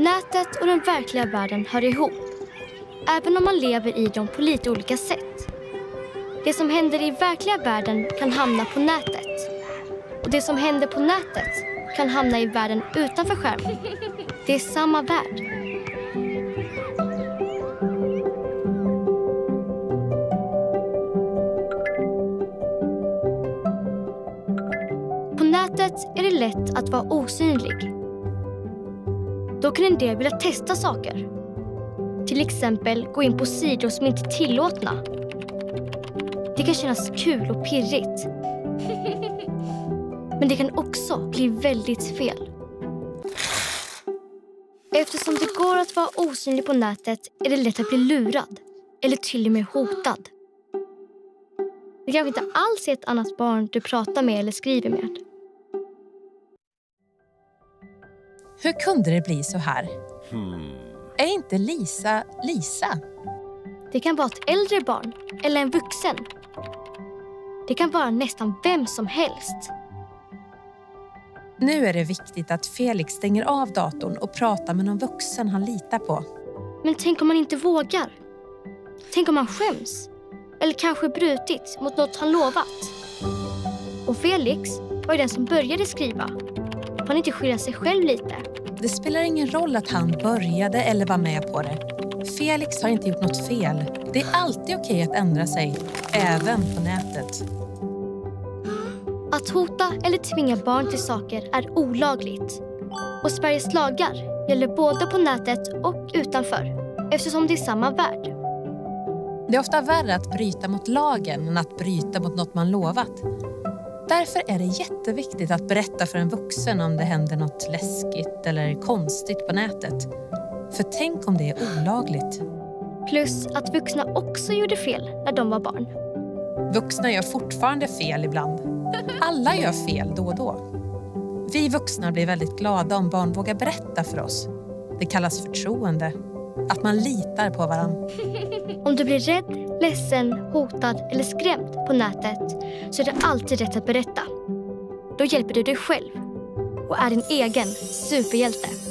Nätet och den verkliga världen hör ihop. Även om man lever i dem på lite olika sätt. Det som händer i verkliga världen kan hamna på nätet. Och det som händer på nätet kan hamna i världen utanför skärmen. Det är samma värld. På nätet är det lätt att vara osynlig. Då kan en del vilja testa saker. Till exempel gå in på sidor som inte är tillåtna. Det kan kännas kul och pirrigt. Men det kan också bli väldigt fel. Eftersom det går att vara osynlig på nätet är det lätt att bli lurad eller till och med hotad. Det kanske inte alls är ett annat barn du pratar med eller skriver med. Hur kunde det bli så här? Är inte Lisa Lisa? Det kan vara ett äldre barn eller en vuxen. Det kan vara nästan vem som helst. Nu är det viktigt att Felix stänger av datorn och pratar med någon vuxen han litar på. Men tänk om man inte vågar? Tänk om man skäms? Eller kanske brutit mot något han lovat? Och Felix var ju den som började skriva. Han inte skylla sig själv lite? Det spelar ingen roll att han började eller var med på det. Felix har inte gjort något fel. Det är alltid okej att ändra sig, även på nätet. Att hota eller tvinga barn till saker är olagligt. Och Sveriges lagar gäller både på nätet och utanför eftersom det är samma värld. Det är ofta värre att bryta mot lagen än att bryta mot något man lovat. Därför är det jätteviktigt att berätta för en vuxen om det händer något läskigt eller konstigt på nätet. För tänk om det är olagligt? Plus att vuxna också gjorde fel när de var barn. Vuxna gör fortfarande fel ibland. Alla gör fel då och då. Vi vuxna blir väldigt glada om barn vågar berätta för oss. Det kallas förtroende. Att man litar på varandra. Om du blir rädd, ledsen, hotad eller skrämd på nätet så är det alltid rätt att berätta. Då hjälper du dig själv och är din egen superhjälte.